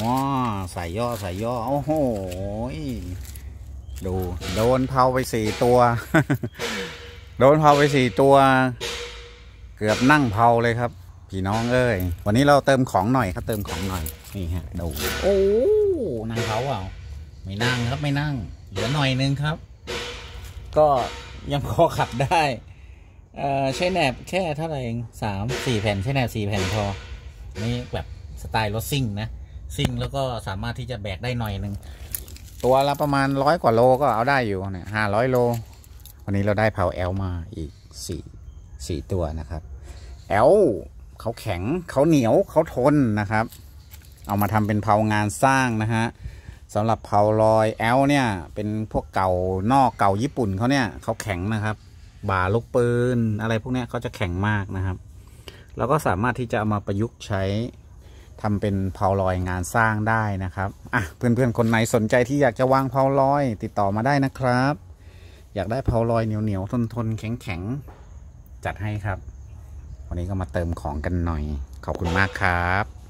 ว้าใส่ย่อใส่ย่อโอ้โหดู โดนเผาไปสี่ตัว โดนเผาไปสี่ตัว เกือบนั่งเผาเลยครับ พี่น้องเอ้ยวันนี้เราเติมของหน่อยครับเติมของหน่อยนี่ฮะดูโอ้นั่งเผาเปล่าไม่นั่งครับไม่นั่ง เหลือหน่อยนึงครับ ก็ยังพอขับได้เอ่อใช้แหนบแค่เท่าไหร่เองสามสี่แผ่นใช้แหนบสี่แผ่นพอนี่แบบสไตล์รถซิ่งนะ ซิ่งแล้วก็สามารถที่จะแบกได้หน่อยหนึ่งตัวละประมาณร้อยกว่าโลก็เอาได้อยู่เนี่ยห้าร้อยโล วันนี้เราได้เพลาแอลมาอีกสี่สี่ตัวนะครับ แอลเขาแข็งเขาเหนียวเขาทนนะครับ เอามาทำเป็นเพลางานสร้างนะฮะสำหรับเพลาลอยแอลเนี่ย เป็นพวกเก่านอกเก่าญี่ปุ่นเขาเนี่ยเขาแข็งนะครับ บ่าลูกปืนอะไรพวกเนี้ยเขาจะแข็งมากนะครับเราก็สามารถที่จะเอามาประยุกต์ใช้ ทำเป็นเพาลอยงานสร้างได้นะครับอะเพื่อนๆคนไหนสนใจที่อยากจะวางเพาลอย ติดต่อมาได้นะครับ อยากได้เพาลอยเหนียวๆทนๆแข็งๆจัดให้ครับ วันนี้ก็มาเติมของกันหน่อย ขอบคุณมากครับ